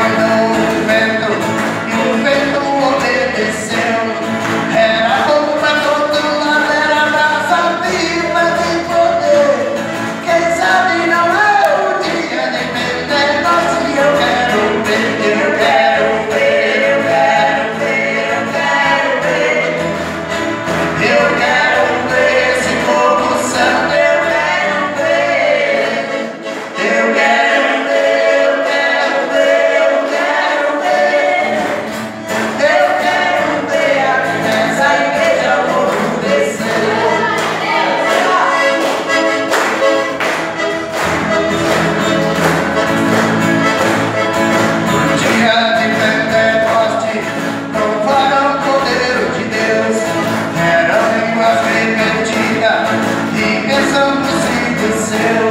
मंगल 새